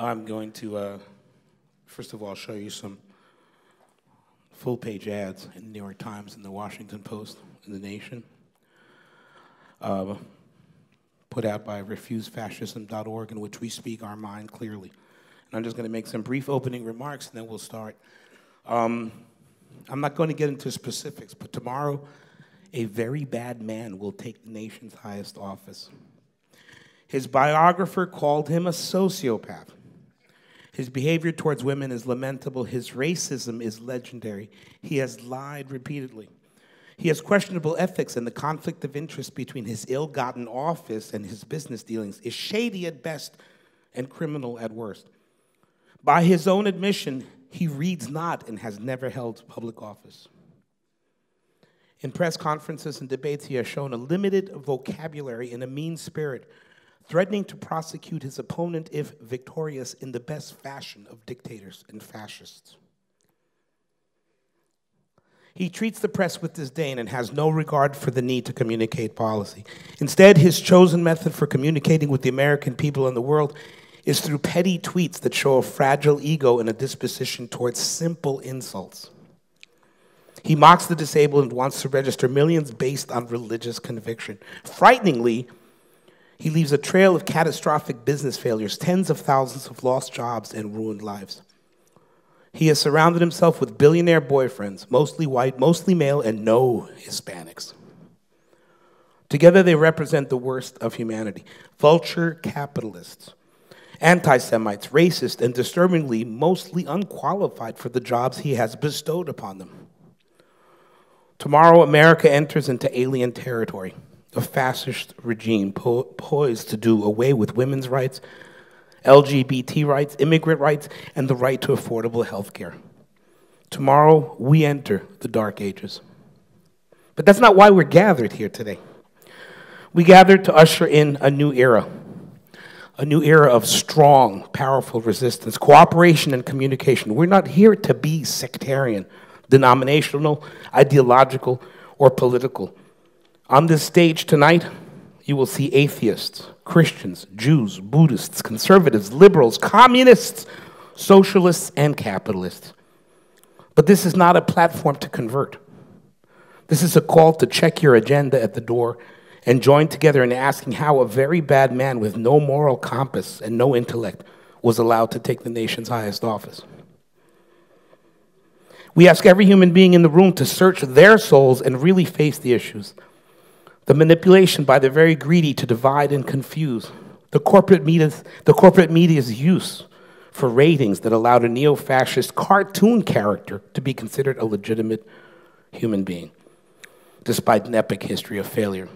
I'm going to, uh, first of all, show you some full page ads in the New York Times and the Washington Post and the Nation, uh, put out by refusefascism.org, in which we speak our mind clearly. And I'm just going to make some brief opening remarks and then we'll start. Um, I'm not going to get into specifics, but tomorrow, a very bad man will take the nation's highest office. His biographer called him a sociopath. His behavior towards women is lamentable. His racism is legendary. He has lied repeatedly. He has questionable ethics, and the conflict of interest between his ill gotten office and his business dealings is shady at best and criminal at worst. By his own admission, he reads not and has never held public office. In press conferences and debates, he has shown a limited vocabulary and a mean spirit, threatening to prosecute his opponent if victorious in the best fashion of dictators and fascists. He treats the press with disdain and has no regard for the need to communicate policy. Instead, his chosen method for communicating with the American people and the world is through petty tweets that show a fragile ego and a disposition towards simple insults. He mocks the disabled and wants to register millions based on religious conviction. Frighteningly, he leaves a trail of catastrophic business failures, tens of thousands of lost jobs, and ruined lives. He has surrounded himself with billionaire boyfriends, mostly white, mostly male, and no Hispanics. Together, they represent the worst of humanity vulture capitalists anti Semites, racist, and disturbingly, mostly unqualified for the jobs he has bestowed upon them. Tomorrow, America enters into alien territory, a fascist regime po poised to do away with women's rights, LGBT rights, immigrant rights, and the right to affordable health care. Tomorrow, we enter the dark ages. But that's not why we're gathered here today. We gathered to usher in a new era a new era of strong, powerful resistance, cooperation, and communication. We're not here to be sectarian, denominational, ideological, or political. On this stage tonight, you will see atheists, Christians, Jews, Buddhists, conservatives, liberals, communists, socialists, and capitalists. But this is not a platform to convert. This is a call to check your agenda at the door and join together in asking how a very bad man with no moral compass and no intellect was allowed to take the nation's highest office. We ask every human being in the room to search their souls and really face the issues. The manipulation by the very greedy to divide and confuse, the corporate media's, the corporate media's use for ratings that allowed a neo fascist cartoon character to be considered a legitimate human being, despite an epic history of failure.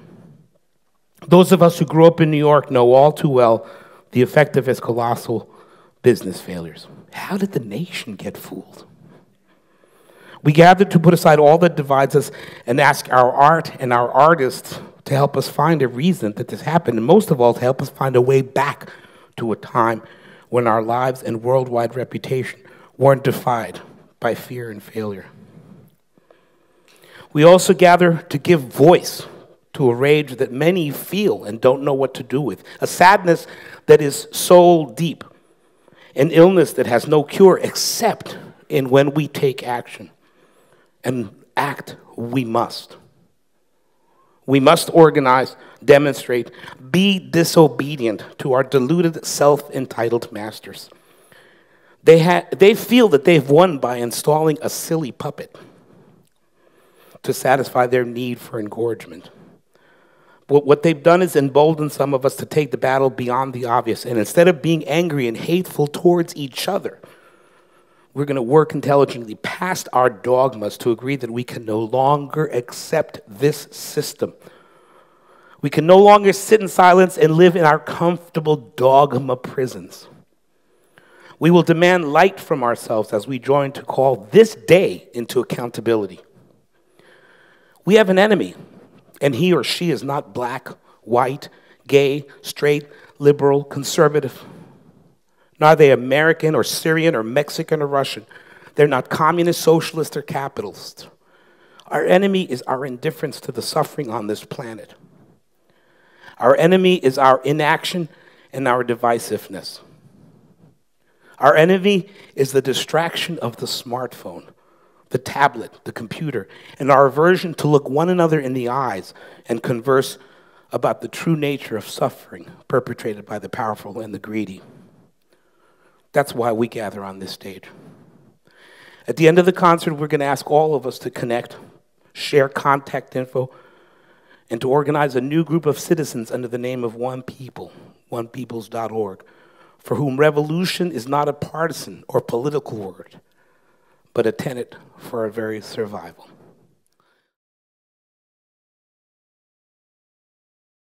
Those of us who grew up in New York know all too well the effect of his colossal business failures. How did the nation get fooled? We gather to put aside all that divides us and ask our art and our artists to help us find a reason that this happened, and most of all, to help us find a way back to a time when our lives and worldwide reputation weren't defied by fear and failure. We also gather to give voice to a rage that many feel and don't know what to do with, a sadness that is so deep, an illness that has no cure except in when we take action. And act we must. We must organize, demonstrate, be disobedient to our deluded, self entitled masters. They, ha- they feel that they've won by installing a silly puppet to satisfy their need for engorgement. What, what they've done is emboldened some of us to take the battle beyond the obvious. And instead of being angry and hateful towards each other, we're going to work intelligently past our dogmas to agree that we can no longer accept this system. We can no longer sit in silence and live in our comfortable dogma prisons. We will demand light from ourselves as we join to call this day into accountability. We have an enemy and he or she is not black, white, gay, straight, liberal, conservative. Nor are they American or Syrian or Mexican or Russian. They're not communist, socialist, or capitalist. Our enemy is our indifference to the suffering on this planet. Our enemy is our inaction and our divisiveness. Our enemy is the distraction of the smartphone, the tablet, the computer, and our aversion to look one another in the eyes and converse about the true nature of suffering perpetrated by the powerful and the greedy. That's why we gather on this stage. At the end of the concert, we're going to ask all of us to connect, share contact info, and to organize a new group of citizens under the name of One People, onepeoples.org, for whom revolution is not a partisan or political word, but a tenet for our very survival.